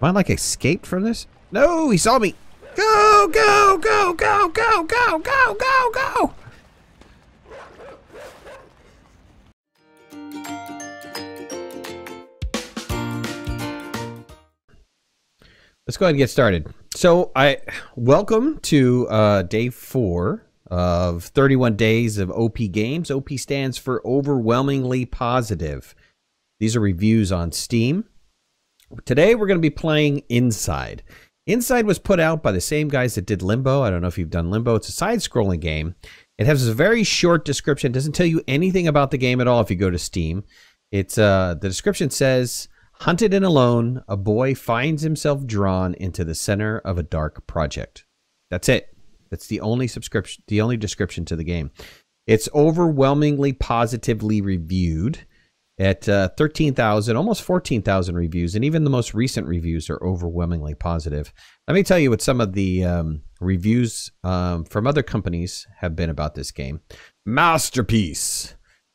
Am I like escaped from this? No, he saw me. Go, go, go, go, go, go, go, go, go. Let's go ahead and get started. So I welcome to uh, day four of 31 days of OP games. OP stands for overwhelmingly positive. These are reviews on Steam. Today we're going to be playing Inside. Inside was put out by the same guys that did Limbo. I don't know if you've done Limbo. It's a side-scrolling game. It has a very short description. It doesn't tell you anything about the game at all if you go to Steam. It's uh, the description says Hunted and alone, a boy finds himself drawn into the center of a dark project. That's it. That's the only subscription, the only description to the game. It's overwhelmingly positively reviewed at uh, 13,000, almost 14,000 reviews, and even the most recent reviews are overwhelmingly positive. Let me tell you what some of the um, reviews um, from other companies have been about this game. Masterpiece.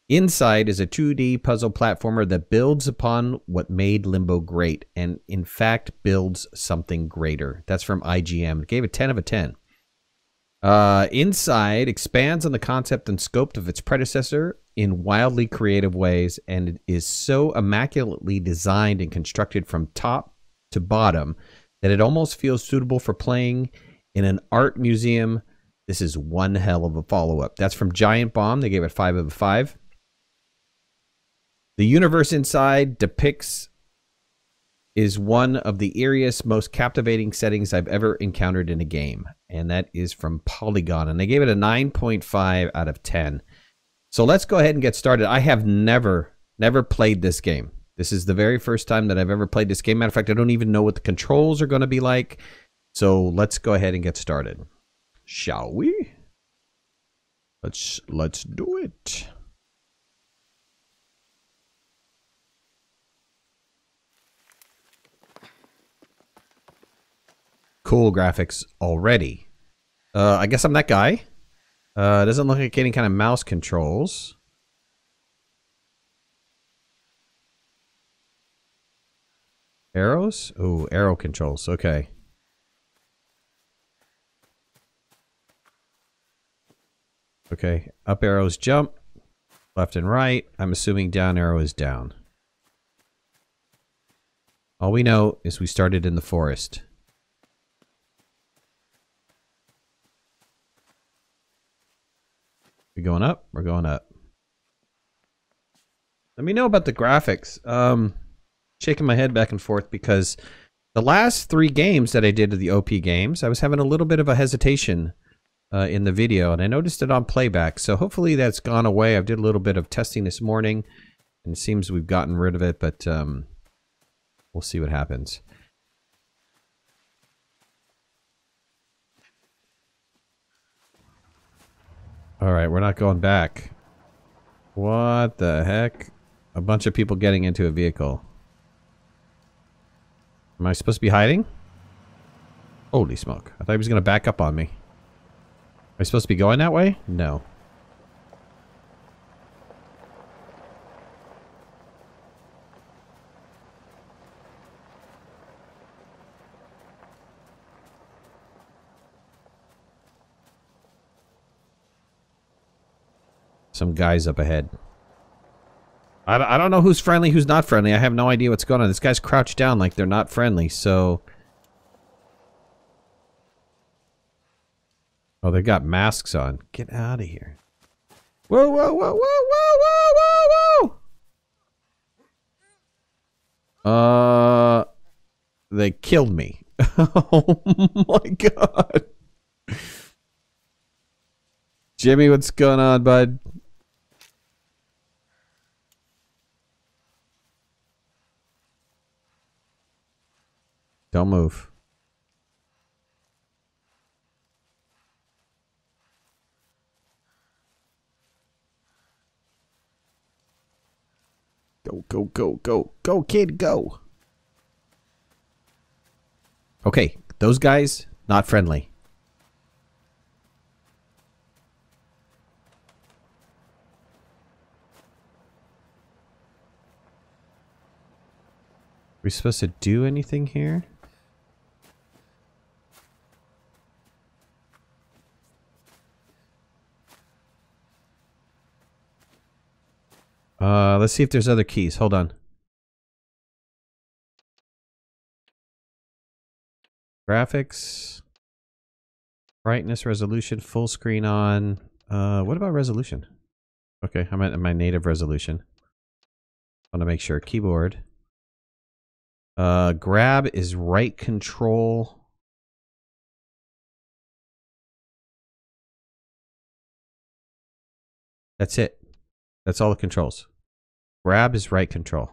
Inside is a 2D puzzle platformer that builds upon what made Limbo great and, in fact, builds something greater. That's from IGN. It gave it 10 of a 10. Uh, Inside expands on the concept and scope of its predecessor in wildly creative ways and it is so immaculately designed and constructed from top to bottom that it almost feels suitable for playing in an art museum. This is one hell of a follow up. That's from Giant Bomb. They gave it 5 out of 5. The universe inside depicts is one of the eeriest, most captivating settings I've ever encountered in a game, and that is from Polygon, and they gave it a 9.5 out of 10. So let's go ahead and get started. I have never, never played this game. This is the very first time that I've ever played this game. Matter of fact, I don't even know what the controls are going to be like. So let's go ahead and get started. Shall we? Let's let's do it. Cool graphics already. Uh, I guess I'm that guy. Uh, doesn't look like any kind of mouse controls. Arrows? Oh, arrow controls. Okay. Okay. Up arrows jump. Left and right. I'm assuming down arrow is down. All we know is we started in the forest. We going up? We're going up. Let me know about the graphics. Um, shaking my head back and forth because the last three games that I did of the OP games, I was having a little bit of a hesitation uh, in the video, and I noticed it on playback. So hopefully that's gone away. I did a little bit of testing this morning, and it seems we've gotten rid of it, but um, we'll see what happens. Alright, we're not going back. What the heck? A bunch of people getting into a vehicle. Am I supposed to be hiding? Holy smoke. I thought he was going to back up on me. Am I supposed to be going that way? No. Some guys up ahead. I, I don't know who's friendly, who's not friendly. I have no idea what's going on. This guy's crouched down like they're not friendly, so... Oh, they got masks on. Get out of here. Whoa, whoa, whoa, whoa, whoa, whoa, whoa, whoa! Uh... They killed me. oh my god. Jimmy, what's going on, bud? Don't move. Go, go, go, go, go, kid, go. Okay, those guys, not friendly. Are we supposed to do anything here? Uh, let's see if there's other keys. Hold on. Graphics, brightness, resolution, full screen on. Uh, what about resolution? Okay, I'm at my native resolution. I want to make sure. Keyboard. Uh, grab is right control. That's it. That's all the controls. Grab is right control.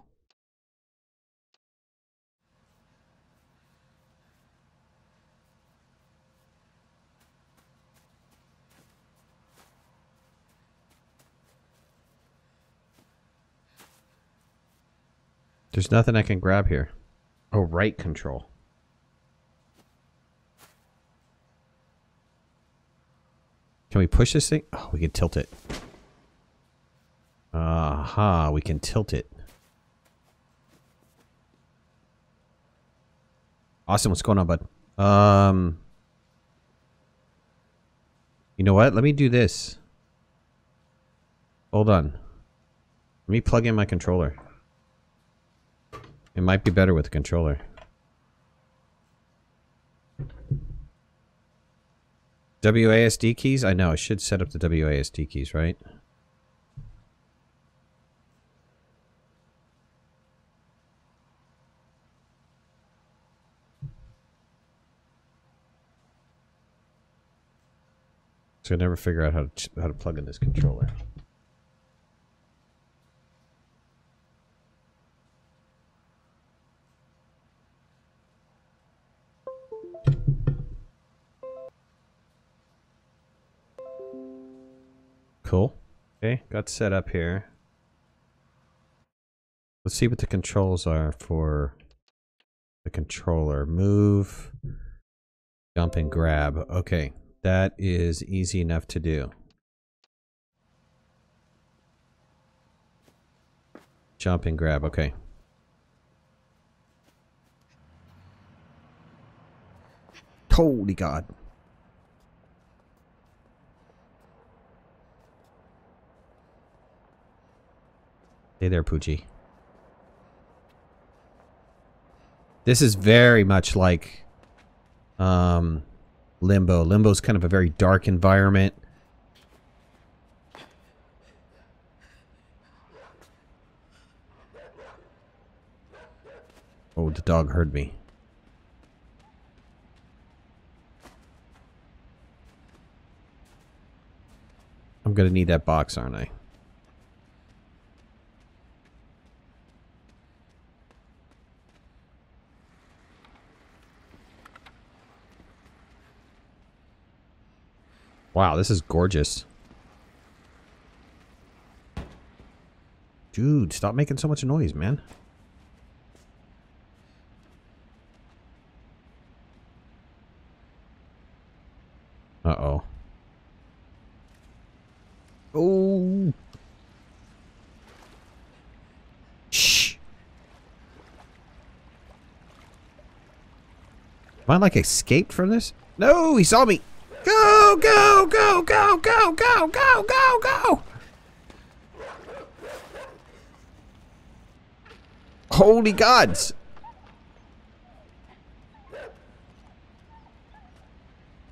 There's nothing I can grab here. Oh, right control. Can we push this thing? Oh, we can tilt it. Aha, we can tilt it. Awesome, what's going on, bud? Um, you know what? Let me do this. Hold on. Let me plug in my controller. It might be better with the controller. WASD keys? I know, I should set up the WASD keys, right? I never figure out how to how to plug in this controller. Cool. Okay, got set up here. Let's see what the controls are for the controller. Move, jump, and grab. Okay, that is easy enough to do. Jump and grab, okay. Holy God. Hey there, Poochie. This is very much like um, Limbo. Limbo's kind of a very dark environment. Oh, the dog heard me. I'm gonna need that box, aren't I? Wow, this is gorgeous. Dude, stop making so much noise, man. Uh-oh. Oh. Shh. Am I like escaped from this? No, he saw me. Go, go, go, go, go, go, go, go, go! Holy gods!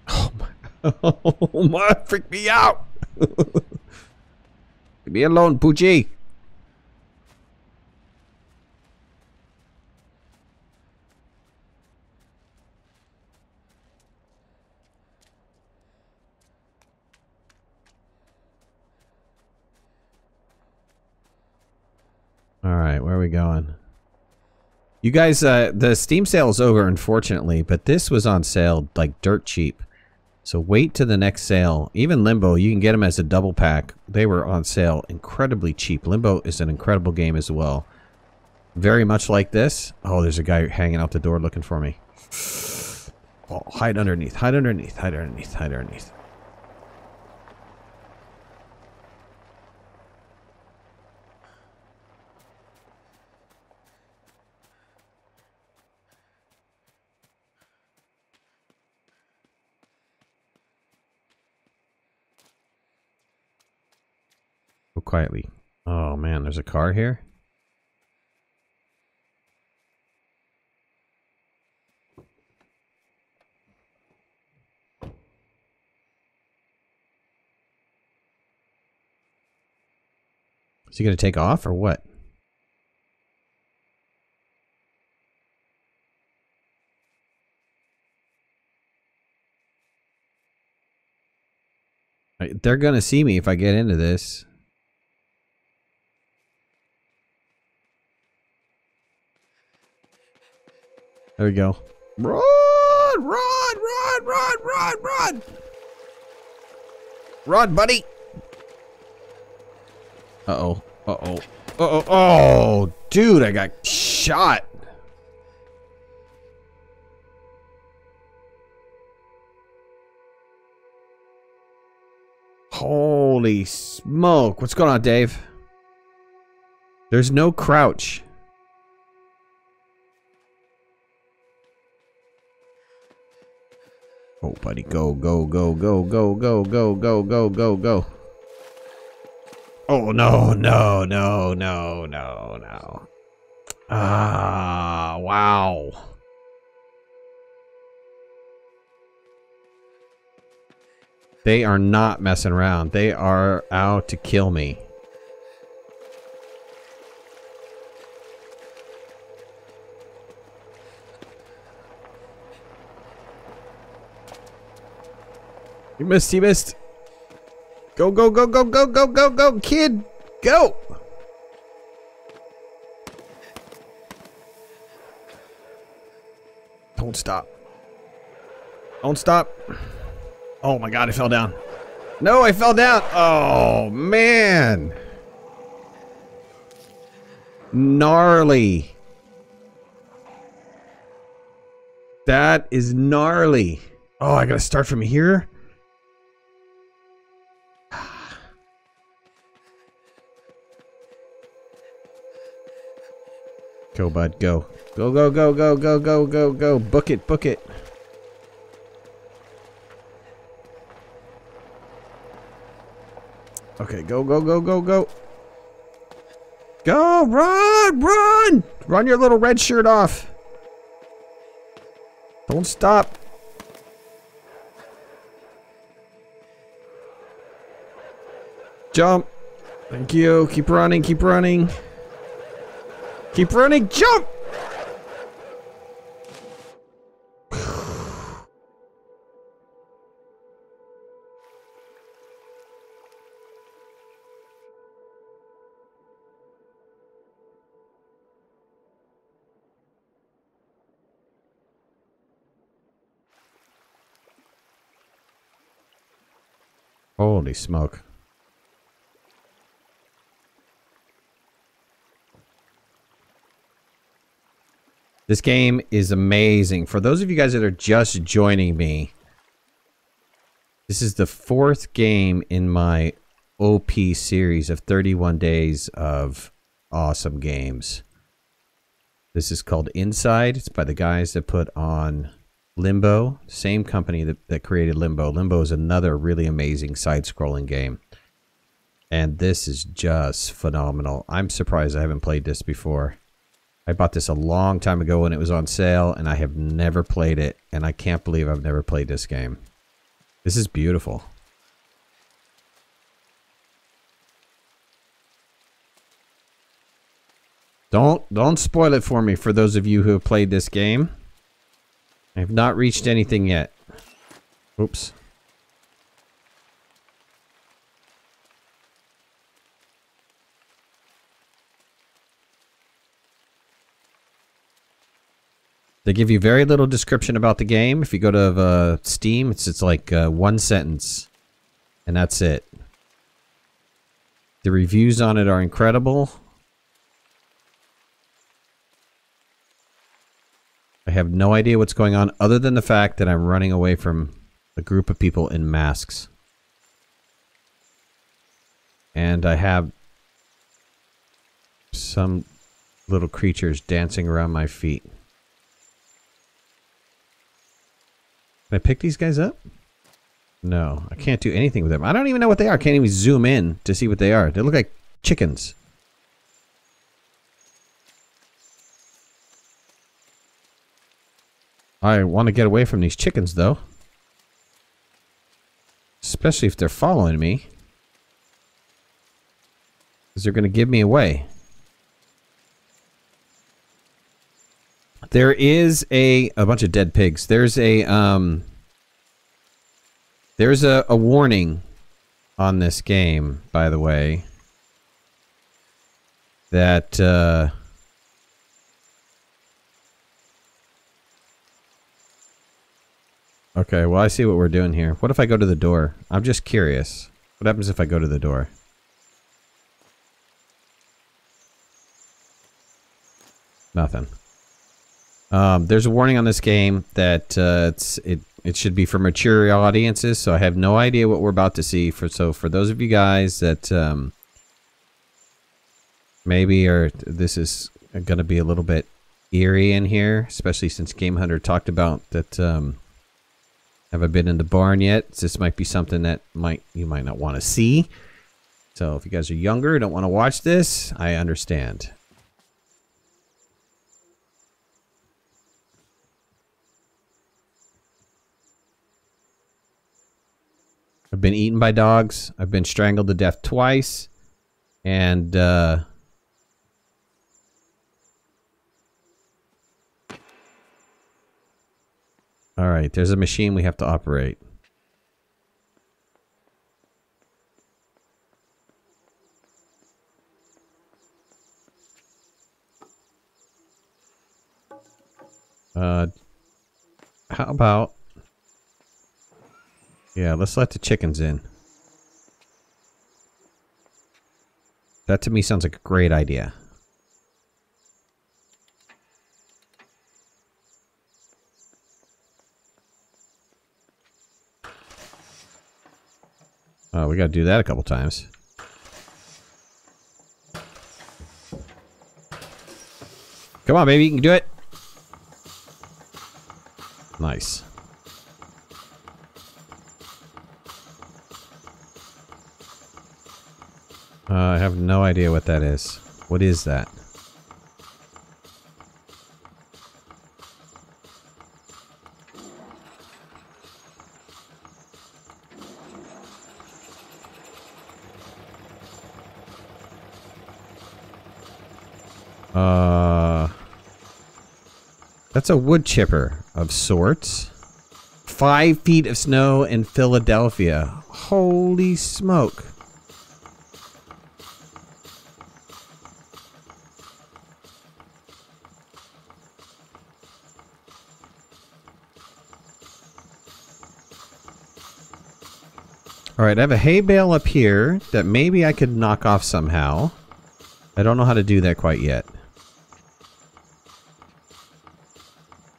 Oh my, oh my, freak me out! Leave me alone, Poochie! All right, where are we going? You guys, uh, the Steam sale is over, unfortunately, but this was on sale like dirt cheap. So wait to the next sale. Even Limbo, you can get them as a double pack. They were on sale incredibly cheap. Limbo is an incredible game as well. Very much like this. Oh, there's a guy hanging out the door looking for me. Oh, hide underneath, hide underneath, hide underneath, hide underneath. Quietly. Oh man, there's a car here. Is he going to take off or what? They're going to see me if I get into this. There we go. Run! Run! Run! Run! Run! Run! Run, buddy! Uh-oh. Uh-oh. Uh-oh. Oh, dude, I got shot. Holy smoke. What's going on, Dave? There's no crouch. Oh, buddy, go, go, go, go, go, go, go, go, go, go, go. Oh, no, no, no, no, no, no. Ah, wow. They are not messing around. They are out to kill me. You missed, you missed. Go, go, go, go, go, go, go, go, kid. Go. Don't stop. Don't stop. Oh my god, I fell down. No, I fell down. Oh, man. Gnarly. That is gnarly. Oh, I gotta start from here? Go, bud, go. Go, go, go, go, go, go, go, go. Book it, book it. Okay, go, go, go, go, go. Go, run, run! Run your little red shirt off. Don't stop. Jump. Thank you. Keep running, keep running. Keep running, jump! Holy smoke. This game is amazing. For those of you guys that are just joining me, this is the fourth game in my OP series of 31 days of awesome games. This is called Inside. It's by the guys that put on Limbo, same company that, that created Limbo. Limbo is another really amazing side-scrolling game. And this is just phenomenal. I'm surprised I haven't played this before. I bought this a long time ago when it was on sale, and I have never played it, and I can't believe I've never played this game. This is beautiful. Don't don't spoil it for me for those of you who have played this game. I have not reached anything yet. Oops. They give you very little description about the game. If you go to uh, Steam, it's it's like uh, one sentence, and that's it. The reviews on it are incredible. I have no idea what's going on other than the fact that I'm running away from a group of people in masks. And I have some little creatures dancing around my feet. Can I pick these guys up? No, I can't do anything with them. I don't even know what they are. I can't even zoom in to see what they are. They look like chickens. I want to get away from these chickens, though. Especially if they're following me. Because they're going to give me away. There is a a bunch of dead pigs. There's a um there's a, a warning on this game, by the way, that uh Okay, well I see what we're doing here. What if I go to the door? I'm just curious. What happens if I go to the door? Nothing. Um, there's a warning on this game that uh, it it should be for mature audiences, so I have no idea what we're about to see. For so for those of you guys that um, maybe are this is going to be a little bit eerie in here, especially since Game Hunter talked about that. Um, have I been in the barn yet? This might be something that might you might not want to see. So if you guys are younger, don't want to watch this, I understand. I've been eaten by dogs. I've been strangled to death twice. And, uh... Alright, there's a machine we have to operate. Uh, how about yeah, let's let the chickens in. That to me sounds like a great idea. Oh, we gotta do that a couple times. Come on, baby, you can do it. Nice. Uh, I have no idea what that is. What is that? Uh, that's a wood chipper of sorts. Five feet of snow in Philadelphia. Holy smoke. Alright, I have a hay bale up here that maybe I could knock off somehow. I don't know how to do that quite yet.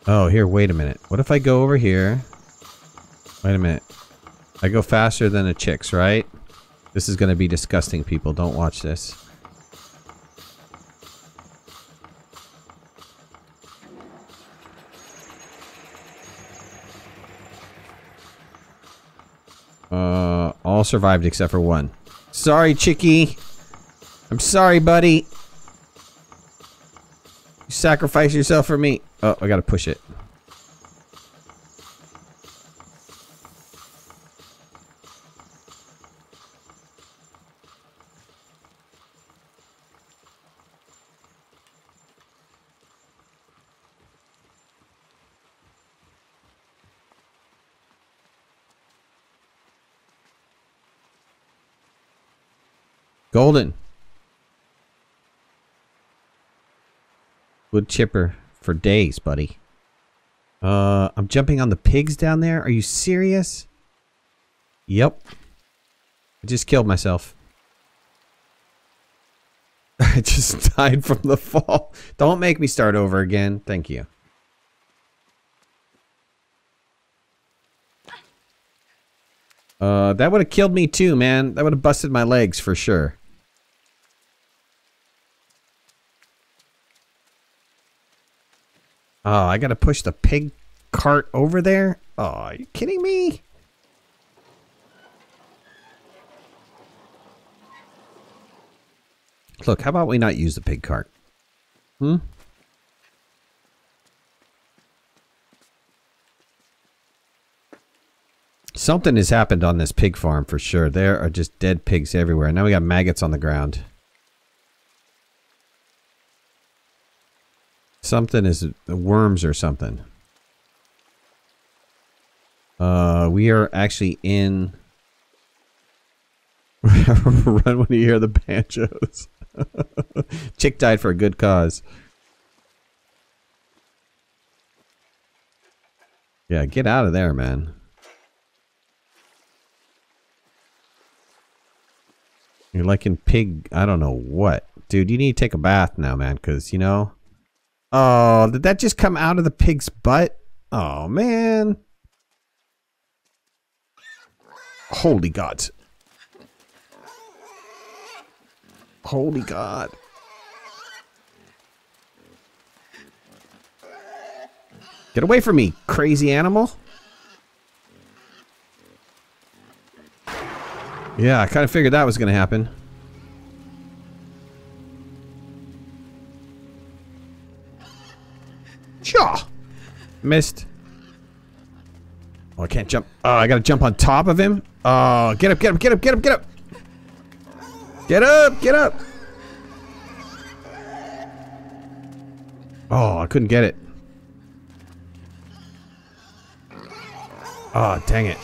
Oh, here, wait a minute. What if I go over here? Wait a minute. I go faster than the chicks, right? This is going to be disgusting, people. Don't watch this. Uh, all survived except for one. Sorry, Chicky. I'm sorry, buddy. You sacrifice yourself for me. Oh, I gotta push it. Golden. Wood chipper for days, buddy. Uh, I'm jumping on the pigs down there. Are you serious? Yep. I just killed myself. I just died from the fall. Don't make me start over again. Thank you. Uh, that would have killed me too, man. That would have busted my legs for sure. Oh, I gotta push the pig cart over there? Oh, are you kidding me? Look, how about we not use the pig cart? Hmm? Something has happened on this pig farm for sure. There are just dead pigs everywhere. Now we got maggots on the ground. Something is worms or something. Uh, we are actually in. Run when you hear the banjos. Chick died for a good cause. Yeah, get out of there, man. You're like in pig, I don't know what. Dude, you need to take a bath now, man, because, you know. Oh, did that just come out of the pig's butt? Oh, man. Holy God. Holy God. Get away from me, crazy animal. Yeah, I kind of figured that was going to happen. Missed. Oh, I can't jump. Oh, I gotta jump on top of him. Oh, get up, get up, get up, get up, get up! Get up, get up! Oh, I couldn't get it. Oh, dang it.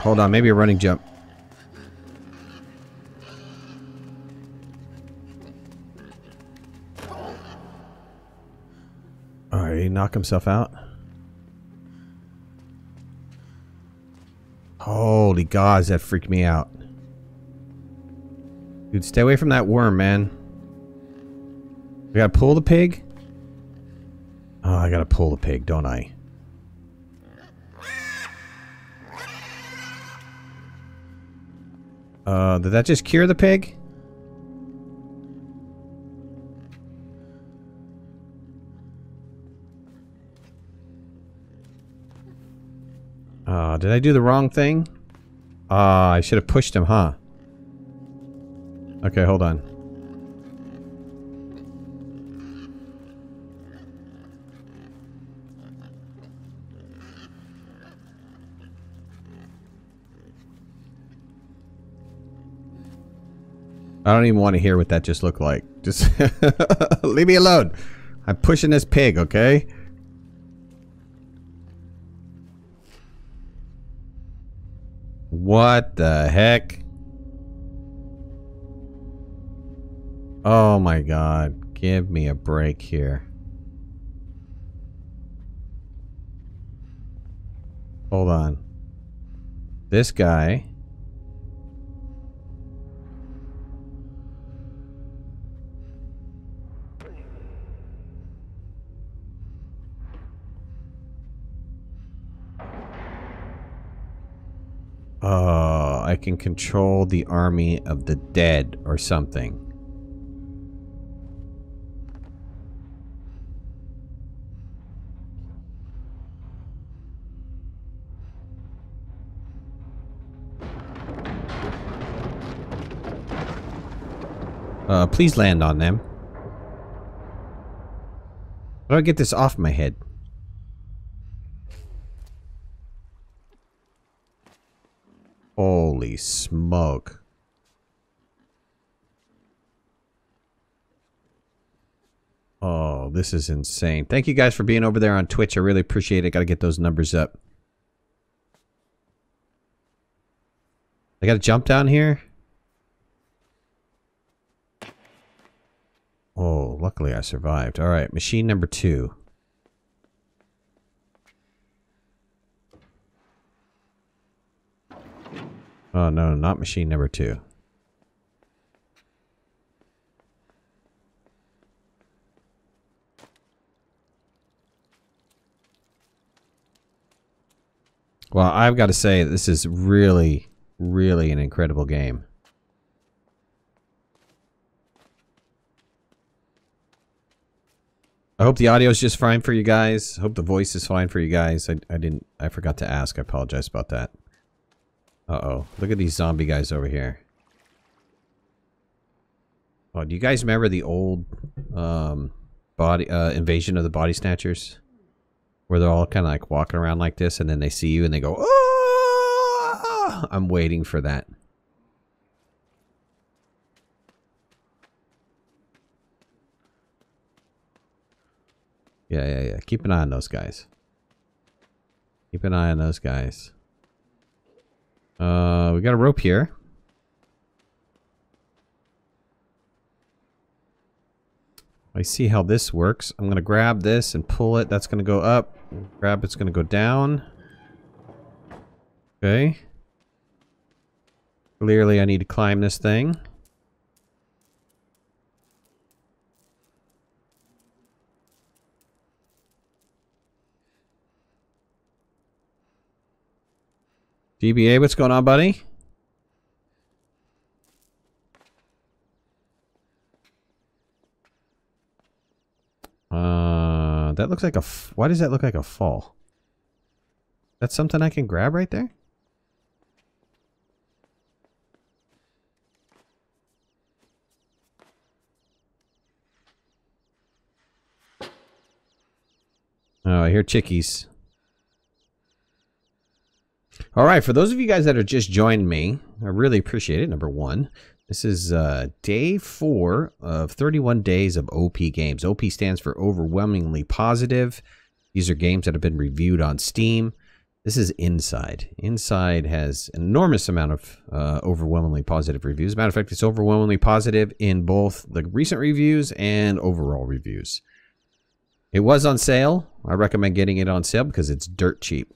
Hold on, maybe a running jump. Knock himself out. Holy gods, that freaked me out. Dude, stay away from that worm, man. We gotta pull the pig? Oh, I gotta pull the pig, don't I? Uh, did that just cure the pig? Did I do the wrong thing? Ah, uh, I should have pushed him, huh? Okay, hold on. I don't even want to hear what that just looked like. Just leave me alone. I'm pushing this pig, okay? What the heck? Oh my god. Give me a break here. Hold on. This guy Uh, I can control the army of the dead or something. Uh, please land on them. How do I get this off my head? Holy smoke. Oh, this is insane. Thank you guys for being over there on Twitch. I really appreciate it. Got to get those numbers up. I got to jump down here? Oh, luckily I survived. All right, machine number two. Oh, no, not machine number two. Well, I've got to say, this is really, really an incredible game. I hope the audio is just fine for you guys. Hope the voice is fine for you guys. I, I didn't, I forgot to ask. I apologize about that. Uh-oh. Look at these zombie guys over here. Oh, do you guys remember the old um, body uh, invasion of the body snatchers? where they're all kind of like walking around like this, and then they see you and they go, "Oh!" I'm waiting for that. Yeah, yeah, yeah. Keep an eye on those guys. Keep an eye on those guys. Uh, we got a rope here. I see how this works. I'm going to grab this and pull it. That's going to go up. Grab it's going to go down. Okay. Clearly I need to climb this thing. DBA, what's going on, buddy? Uh, that looks like a. why does that look like a fall? That's something I can grab right there. Oh, I hear chickies. All right, for those of you guys that have just joined me, I really appreciate it. Number one, this is uh, day four of 31 days of OP games. OP stands for overwhelmingly positive. These are games that have been reviewed on Steam. This is Inside. Inside has an enormous amount of uh, overwhelmingly positive reviews. As matter of fact, it's overwhelmingly positive in both the recent reviews and overall reviews. It was on sale. I recommend getting it on sale because it's dirt cheap.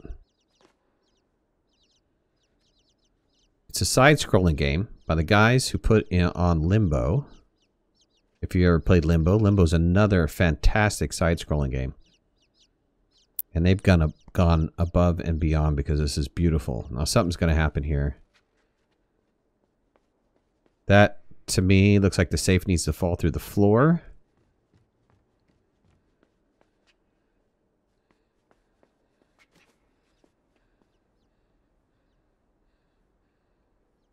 It's a side-scrolling game by the guys who put in on Limbo. If you ever played Limbo, Limbo's another fantastic side-scrolling game. And they've gone, up, gone above and beyond because this is beautiful. Now something's going to happen here. That, to me, looks like the safe needs to fall through the floor.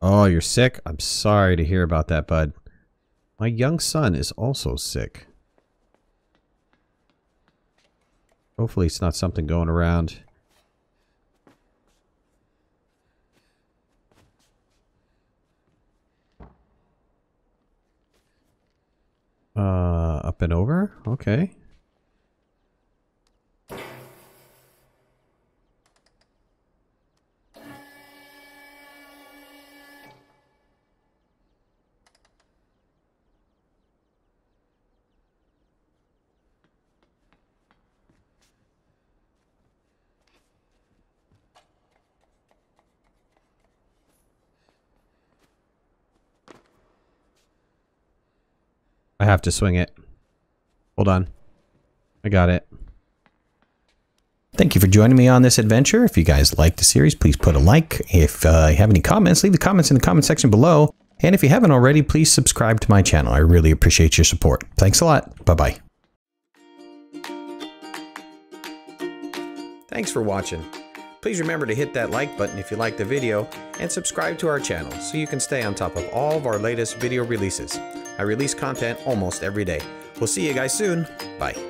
Oh, you're sick? I'm sorry to hear about that, bud. My young son is also sick. Hopefully it's not something going around. Uh, up and over? Okay. I have to swing it. Hold on. I got it. Thank you for joining me on this adventure. If you guys like the series, please put a like. If uh, you have any comments, leave the comments in the comment section below. And if you haven't already, please subscribe to my channel. I really appreciate your support. Thanks a lot. Bye-bye. Thanks for watching. Please remember to hit that like button if you like the video and subscribe to our channel so you can stay on top of all of our latest video releases. I release content almost every day. We'll see you guys soon. Bye.